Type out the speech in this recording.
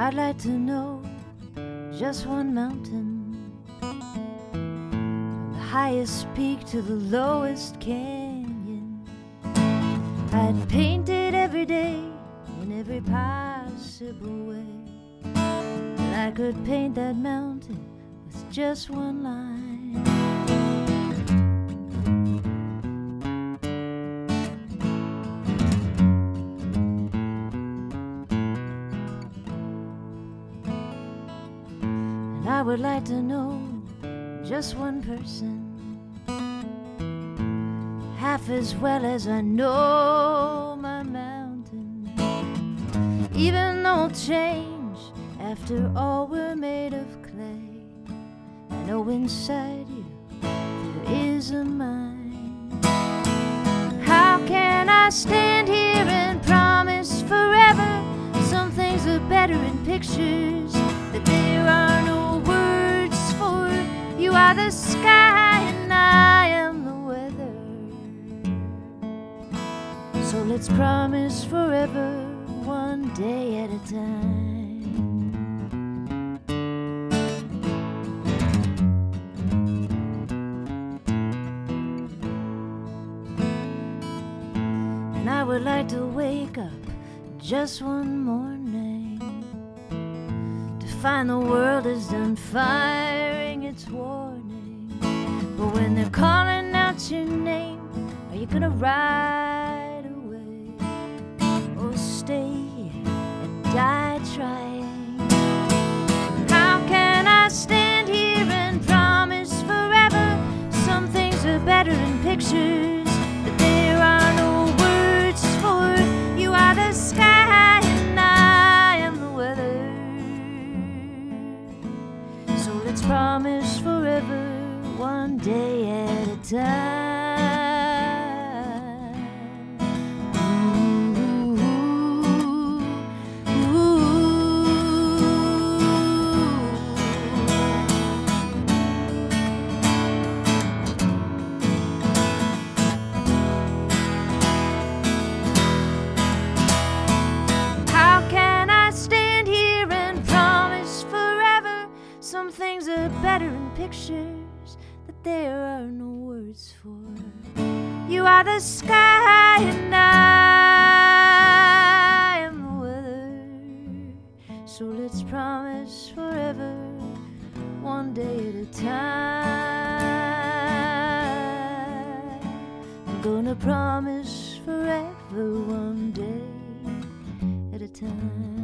I'd like to know just one mountain from the highest peak to the lowest canyon. I'd paint it every day in every possible way. And I could paint that mountain with just one line. I would like to know just one person, half as well as I know my mountain. Even though change, after all, we're made of clay. I know inside you there is a mind. How can I stand here and promise forever? Some things are better in pictures, are the sky and I am the weather. So let's promise forever, one day at a time. And I would like to wake up just one morning to find the world is done firing its warning. But when they're calling out your name, are you gonna ride promise forever, one day at a time. Pictures that there are no words for? You are the sky and I am the weather. So let's promise forever, one day at a time. I'm gonna promise forever, one day at a time.